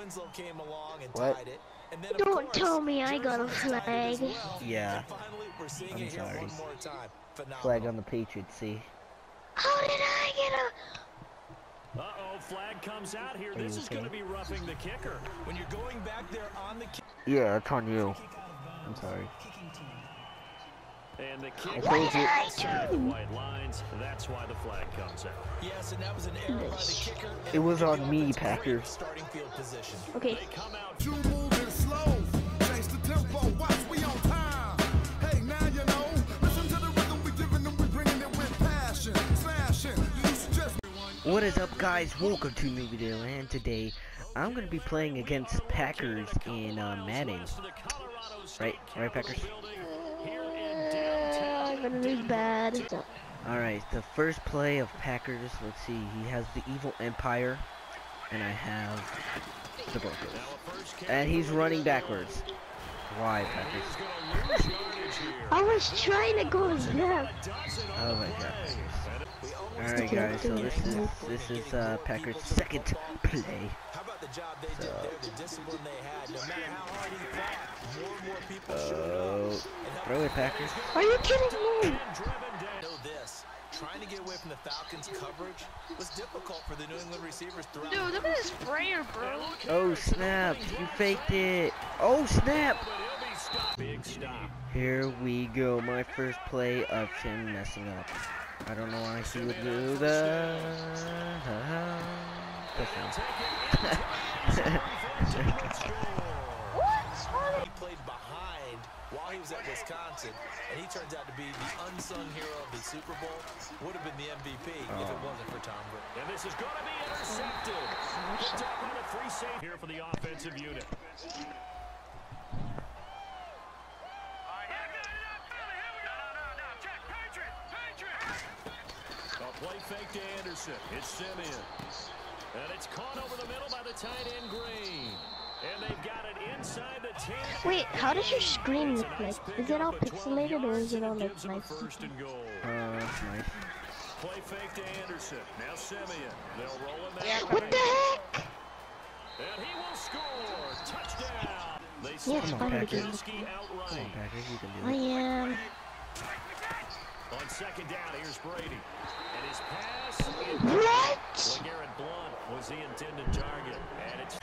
Winslow came along and What? tied it. And then, Don't course, tell me I got a Jersey tied it as flag. well. Yeah. Finally, we're seeing I'm it sorry. one more time. Flag on the Patriots, see? How did I get a? Uh-oh, flag comes out here. This is going to be roughing the kicker. When you're going back there on the kick, Yeah, it's on you. I'm sorry. And the kick told you. the white lines. That's why the flag comes out. yes, and that was an error by the kicker. It was on me, offense Packers. Starting field position. Okay. They come out You moving slow, change the tempo, watch we on time. Hey, now you know. Listen to the rhythm we giving them, we bringing it with passion, smashing. You used to just What is up, guys? Welcome to New Video, and today I'm gonna be playing against Packers in uh, Madden. to the Colorado State Right, right, Packers? I'm gonna lose bad. All right, the first play of Packers. Let's see. He has the Evil Empire, and I have the Broncos. Now a first carry And he's running backwards. Why, Packers? going to lose yardage here. I was trying to go left. A Oh my. God. And We always All right, guys. So this is this is uh, Packers' people to the second play. How about the job they did So- there, the discipline they had? No matter how hard he fought, more and more people showed Oh, up. and helped uh, throw it, Packers. Are you kidding me? and know this. Trying to get away from the Falcons' coverage was difficult for the New England receivers throughout. Dude, look at this sprayer, bro. Oh snap! You faked it. Oh snap! But he'll be stopped. Big stop. Here we go. My first play of him messing up. I don't know why he would do that. While he was at Wisconsin, and he turns out to be the unsung hero of the Super Bowl. Would have been the MVP if it wasn't for Tom Brady. And this is going to be intercepted. Picked up on a free safety here for the offensive unit. A play fake to Anderson. It's Siemian. And it's caught over the middle by the tight end Green. And they've got it inside the 10. Wait, how does your screen look like? Is it all pixelated or is it all like Gives nice? first and goal. Uh, nice. Play fake to Anderson. Now Siemian. They'll roll him that What the heck? And he will score. Touchdown. They Yes, send Come on, finally Packers. did. On second down, here's Brady. And his pass. What? LeGarrette Blunt was the intended target. And it's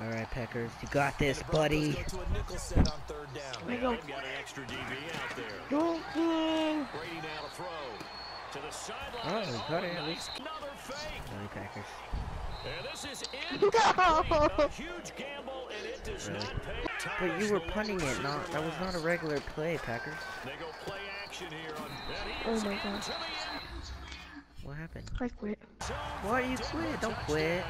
All right, Packers. You got this, buddy. go to a nickel set on third down. I go. got an extra DB out there. Joking. Brady now to throw. To the sideline. Oh, got it at nice. least. Another fake. Sorry, Packers. And this is it. No. A huge gamble, and it does Really? not pay. But you were punting it. Not that was not a regular play, Packers. They go play action here on. Oh my God. What happened? I quit. zone Why for do you a quit? Don't quit.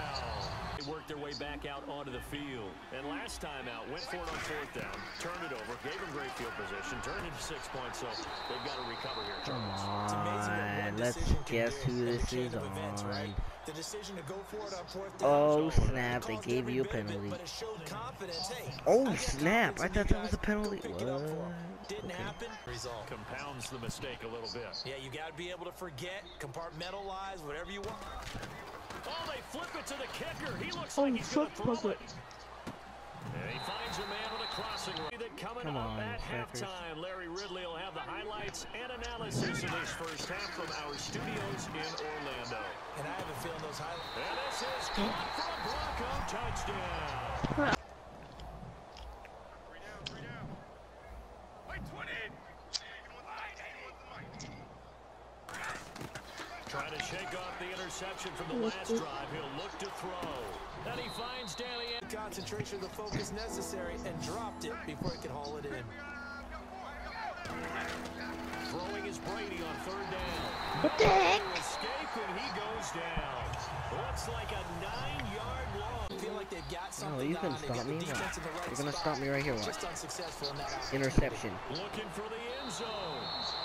They worked their way back out onto the field. And last time out, went for it on fourth down, turned it over, gave them great field position, turned into six points, so they've got to recover here. Come It's amazing what one on. Let's guess who this is of events, right? on. The decision to go for it on fourth down. Oh snap! They gave you a bit of it, penalty. but it showed confidence. Hey, Oh got snap! I thought that was a penalty. pick it up for 'em. What? Didn't Okay. happen. Result. Compounds the mistake a little bit. Yeah, you got to be able to forget, compartmentalize, whatever you want. Oh, they flip it to the kicker. He looks Oh, like he's going to flip throw it. it. And he finds a man with a crossing. That coming Come on, at halftime. Larry Ridley will have the highlights and analysis of this first half from our studios in Orlando. And I have a feeling those highlights. And this is caught for a Bronco touchdown. Trying to shake off the interception from the last drive. He'll look to throw. And he finds Danny Anderson. concentration, the focus necessary, and dropped it before he could haul it in. Throwing is Brady on third down. What the heck? To escape and he goes down. Looks like a nine-yard long. Feel like they've got No, something you can on. They've stop me. defense right You're gonna stop me right here. Watch. Just unsuccessful in that. Interception. Looking for the end zone.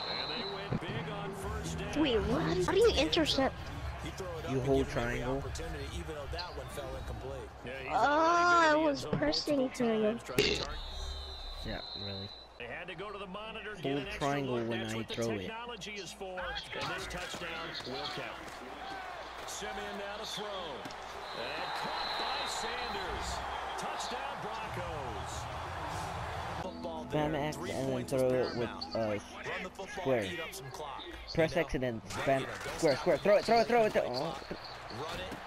And they went big on first down. Wait, what? How do you intercept? You hold triangle. Oh, I was pressing triangle. yeah, really. They had to go to the monitor, Hold triangle when That's I throw it. Is for, and this touchdown will count. Siemian now to throw. And caught by Sanders. Touchdown Broncos. Football spam. X and then throw it with paramount. uh, Run the football, square. eat up some clock. Press You know, X and then break spam it up. Don't square, square. Throw it, throw it, throw it. Throw it. Oh, Run it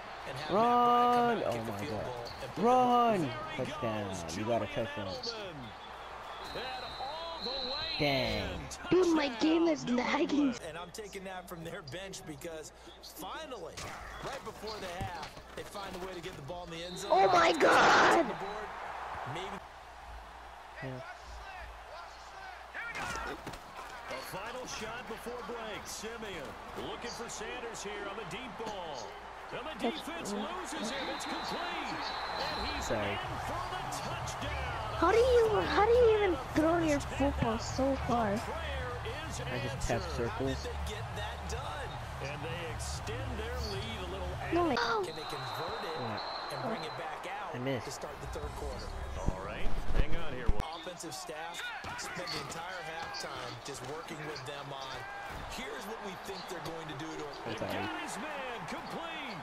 Run! Matt Bryant come Oh my kick a field God. goal, and put them Run! There he Touchdown. goes, You got a Julian touchdown. Edelman. And all the way Dang. in. Dude, my game is lagging. And I'm taking that from their bench because finally, right before the half, they find a way to get the ball in the end zone. Oh my God! maybe Yeah. A final shot before break. Siemian looking for Sanders here on the deep ball. And the defense loses him. It's complete. And he's Sorry. in for the touchdown. How do you how do you even throw your football so far? I just tap answered. circles. they get that done. And they extend their lead a little. No, added- like, oh, Can they convert it Yeah. and bring it back out I missed. to start the third quarter? All right, hang on here. We'll- Offensive staff spent the entire halftime just working with them on here's what we think they're going to do to I'm sorry. Guy's man complete.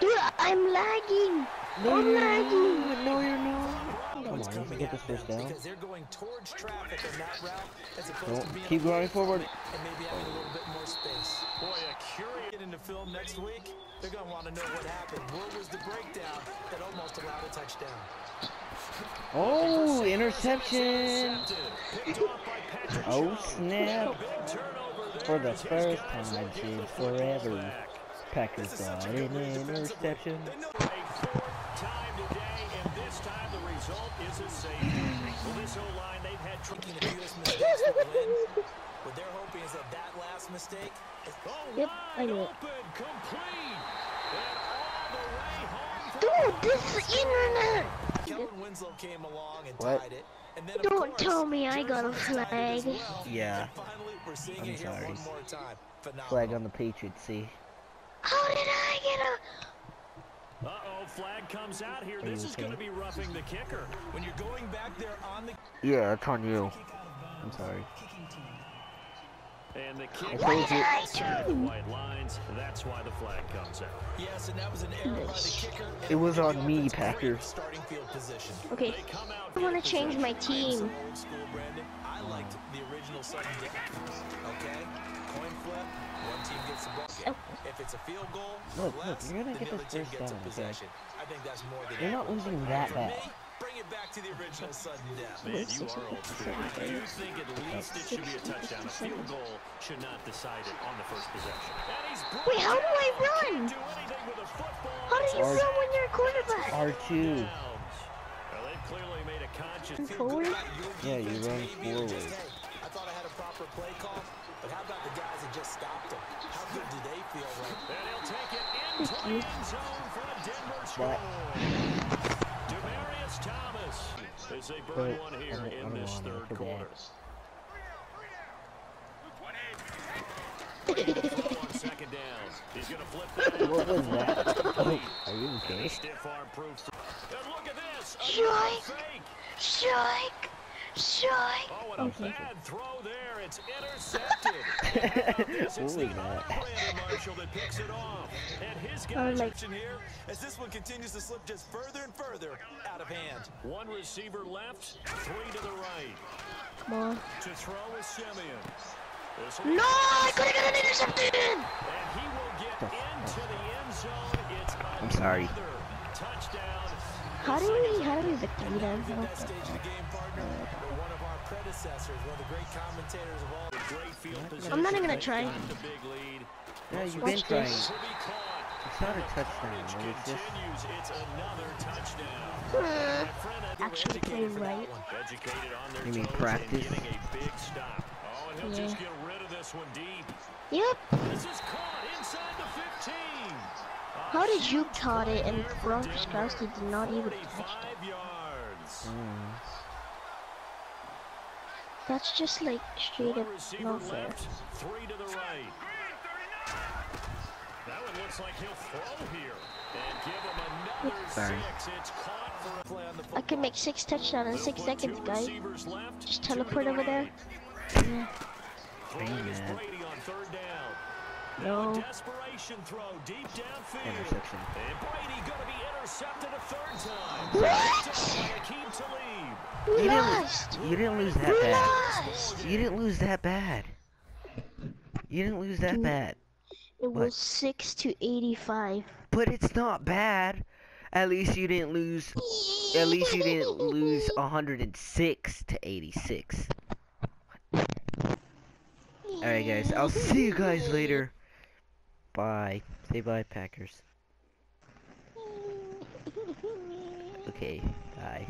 Dude, I'm lagging. No, I'm lagging. No, you're not. Come on, you can get this first down. because they're going towards traffic on that route as opposed to being keep going forward. and maybe having a little bit more space. Boy, a curious. Get into film next week, they're going to want to know what happened. Where was the breakdown that almost allowed a touchdown? Oh, interception. Oh, snap. For the first time football forever. Packers got an interception. What they're hoping is that that last mistake is Oh, Yep, I knew it. open, complete, and all the way home for Dude, this internet. Kellen Winslow came along and What? tied it. And then, Don't course, tell me I got a Jersey tied it as flag. well. Yeah. Finally, we're seeing I'm it here sorry. one more time. Flag on the Patriots, see? How did I get a? Uh-oh, flag comes out here. This is going to be roughing the kicker. When you're going back there on the Yeah, it's on you. I'm sorry. And the kick told you. outside the white lines. That's why the flag comes out. yes, and that was an error by the kicker. It was on me, offense great Packers. Starting field position. Okay, They come out I want to change my I am so team. old school, Brandon. I liked the original sudden death. Okay, coin flip. One team gets the ball. Oh. If it's a field goal, or Look, look, less, you're gonna get this first down, okay? I think that's more than You're not losing that For bad. Me, bring it back to the original sudden death. Man, you are old school. You think at least it should be a touchdown. A field goal should not decide it on the first possession. And he's brought Wait, how do I run? Do anything with a football. How do you R- run when you're a quarterback? R2. Well, they've clearly made a conscious Feel Forward? good about your Yeah, you run maybe, or just, forward. I thought I had a proper play call, but how about the guys that just stopped them? How good do they feel right And he'll take it into the end zone for a Denver score. Demaryius Thomas as they But burn I one don't, here I in don't this want it third for quarter. second down. He's going to flip that. What was that? Oh, are you okay? stiff arm proof. And look at this. Strike. Another. Strike! Strike! Oh, and a bad throw there. It's intercepted. It's What was not that? Marshall that picks it off. And his oh, I like, here as this one continues to slip just further and further out of hand. one receiver left, three to the right. come on. To throw is Siemian. No, I could have got an intercepted! And he will get into the end zone. It's I'm sorry. Another touchdown. How do we, how do we victory them? At stage of the game, partner, or one of our predecessors, one of the great commentators of all. Great field. I'm not even gonna try. Got the big lead. Yeah, you've Watch been trying. this. To be caught. It's not a touchdown. Coverage It's just continues. It's another touchdown. Uh, My friend, I think actually play right. educated on their You mean practice? and getting a big stop. Oh, and he'll Yeah. just get rid of this one deep. Yep. This is caught inside the 15. How did you caught it and Gronkowski did not even touch it? 45 yards. mm, That's just like straight up not fair. left, three to the right. That one looks like he'll throw here and give him another Sorry. six. It's caught for a play on the I can make six touchdowns in six seconds, guys. Just teleport over there. Yeah. Throwing is man. Brady on third down. Now a No. desperation throw deep downfield. interception. And Brady going to be intercepted a third time. What? Picked up by Aqib Talib. We You didn't, you didn't lose that We bad. lost. You didn't lose that bad. You didn't lose that Dude. bad. It What? was six to eighty-five. But it's not bad. At least you didn't lose. At least you didn't lose 106 to 86. Alright, guys. I'll see you guys later. Bye. Say bye, Packers. Okay. Bye.